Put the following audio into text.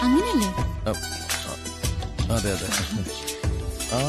അങ്ങനെയല്ലേ അതെ അതെ. ആ